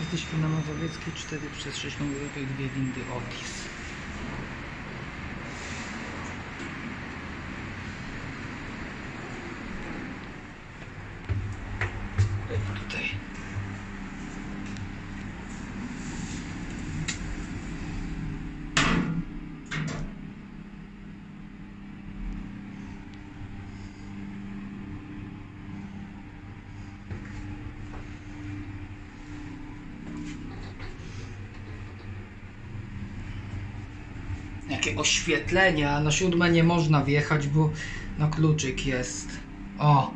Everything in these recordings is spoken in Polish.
Jesteśmy na Mazowieckiej 4 przez 6 mamy tutaj dwie windy Otis. Tutaj. Jakie oświetlenie, a na siódme nie można wjechać, bo na kluczyk jest. O!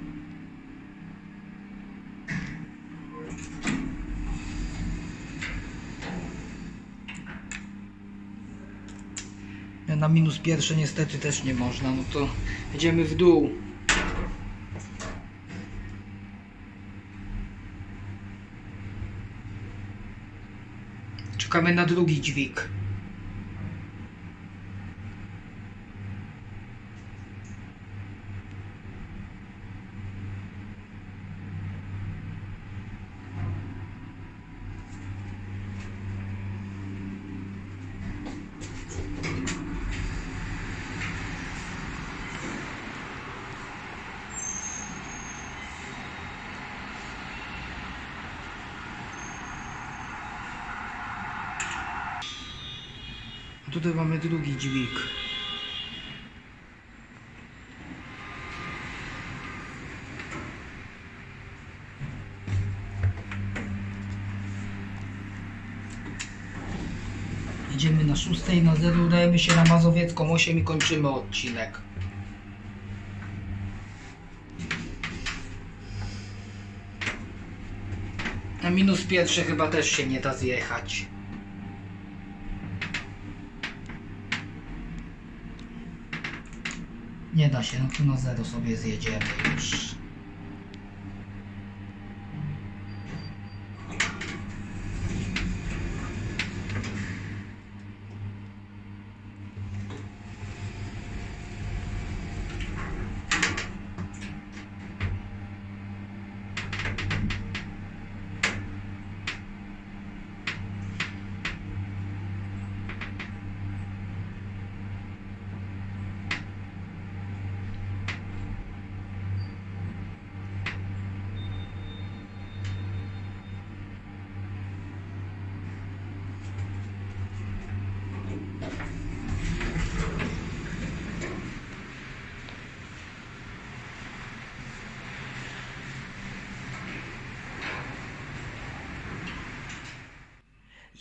Na minus pierwsze niestety też nie można, no to jedziemy w dół. Czekamy na drugi dźwig. Tutaj mamy drugi dźwig. Idziemy na szóstej, na zero, udajemy się na Mazowiecką 8 i kończymy odcinek. Na minus pierwsze chyba też się nie da zjechać. Nie da się, no na zero sobie zjedziemy już.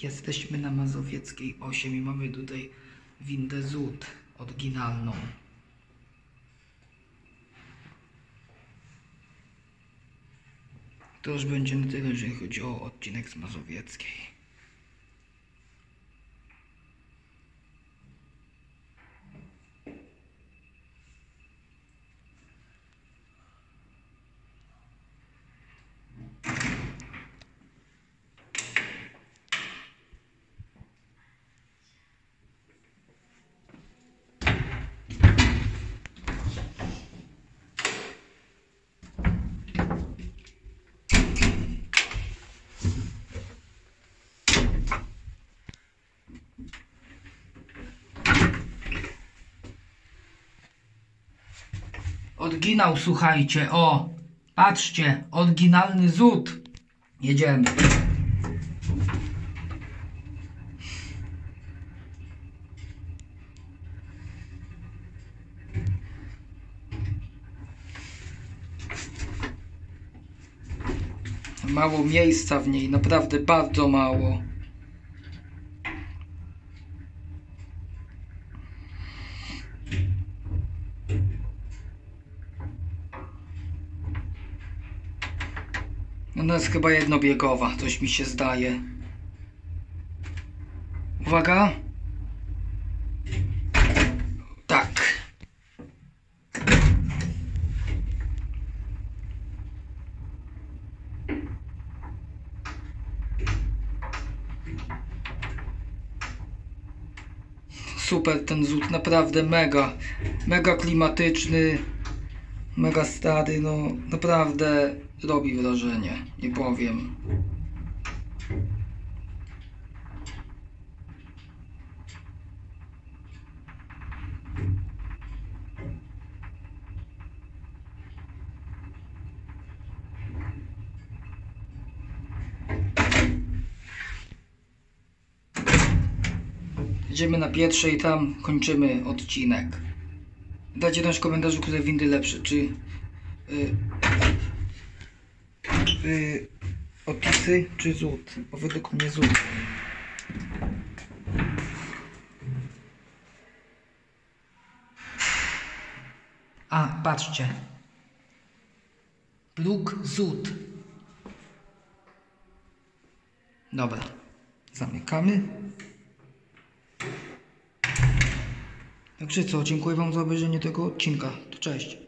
Jesteśmy na Mazowieckiej 8 i mamy tutaj windę ZUT oryginalną. To już będzie na tyle, jeżeli chodzi o odcinek z Mazowieckiej. Oryginał, słuchajcie, o! Patrzcie, oryginalny ZUT. Jedziemy. Mało miejsca w niej, naprawdę bardzo mało. Ona jest chyba jednobiegowa, coś mi się zdaje. Uwaga. Tak. Super ten zód, naprawdę mega. Mega klimatyczny. Mega stary, no naprawdę robi wrażenie, nie powiem. Idziemy na pierwszy i tam kończymy odcinek. Dajcie też w komentarzu, które windy lepsze, czy y, y, Otisy czy Zut, bo według mnie Zut. A, patrzcie. Plug Zut. Dobra, zamykamy. Także co, dziękuję Wam za obejrzenie tego odcinka. To cześć.